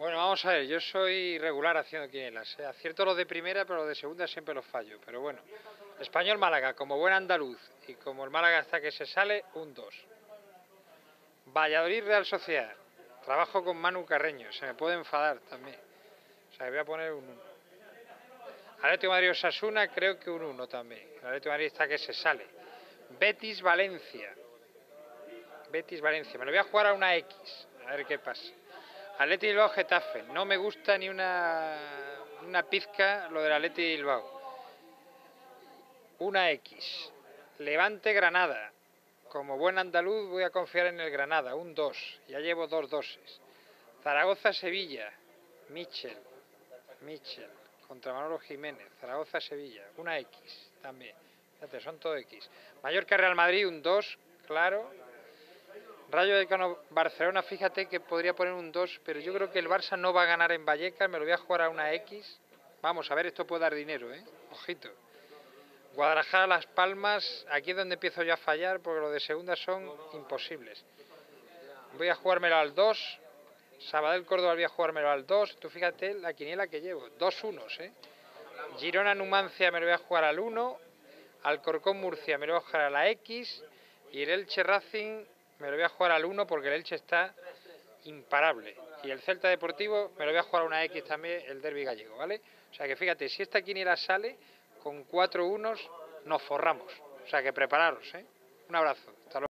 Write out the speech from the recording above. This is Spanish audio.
Bueno, vamos a ver, yo soy regular haciendo quinielas. ¿eh? Acierto los de primera, pero los de segunda siempre los fallo. Pero bueno, Español Málaga, como buen andaluz y como el Málaga hasta que se sale, un 2. Valladolid Real Sociedad. Trabajo con Manu Carreño, se me puede enfadar también. O sea, voy a poner un 1. Atlético Madrid Osasuna, creo que un 1 también. El Atlético Madrid está que se sale. Betis Valencia. Betis Valencia. Me lo voy a jugar a una X. A ver qué pasa. Atleti Bilbao Getafe. No me gusta ni una, una pizca lo del Atleti Bilbao. Una X. Levante Granada. Como buen andaluz voy a confiar en el Granada. Un 2. Ya llevo dos doses. Zaragoza Sevilla. Michel. Michel. Contra Manolo Jiménez. Zaragoza Sevilla. Una X también. Fíjate, son todo X. Mallorca Real Madrid. Un 2. Claro. Rayo Vallecano Barcelona, fíjate que podría poner un 2, pero yo creo que el Barça no va a ganar en Vallecas, me lo voy a jugar a una X. Vamos a ver, esto puede dar dinero, ¿eh? Ojito. Guadalajara, Las Palmas, aquí es donde empiezo yo a fallar, porque los de segunda son imposibles. Voy a jugármelo al 2. Sabadell Córdoba voy a jugármelo al 2. Tú fíjate la quiniela que llevo, dos unos, ¿eh? Girona Numancia me lo voy a jugar al 1. Alcorcón Murcia me lo voy a jugar a la X. Y el Elche Racing me lo voy a jugar al 1 porque el Elche está imparable. Y el Celta Deportivo me lo voy a jugar a una X también, el Derby gallego, ¿vale? O sea que fíjate, si esta quiniela sale, con cuatro unos nos forramos. O sea que prepararos, ¿eh? Un abrazo. Hasta luego.